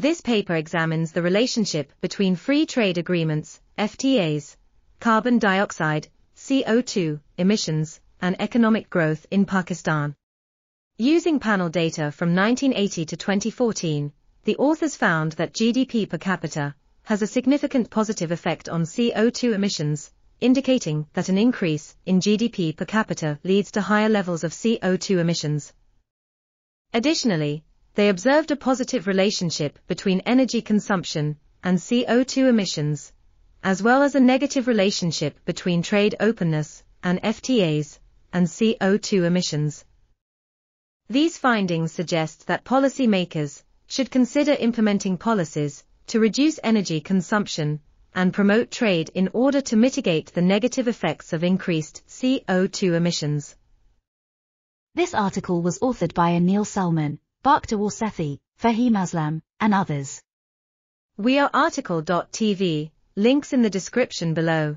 This paper examines the relationship between free trade agreements, FTAs, carbon dioxide, CO2, emissions, and economic growth in Pakistan. Using panel data from 1980 to 2014, the authors found that GDP per capita has a significant positive effect on CO2 emissions, indicating that an increase in GDP per capita leads to higher levels of CO2 emissions. Additionally, they observed a positive relationship between energy consumption and CO2 emissions, as well as a negative relationship between trade openness and FTAs and CO2 emissions. These findings suggest that policymakers should consider implementing policies to reduce energy consumption and promote trade in order to mitigate the negative effects of increased CO2 emissions. This article was authored by Aneel Salman, Bakhtawar Sethi, Faheem Aslam, and others. We are RTCL.TV, links in the description below.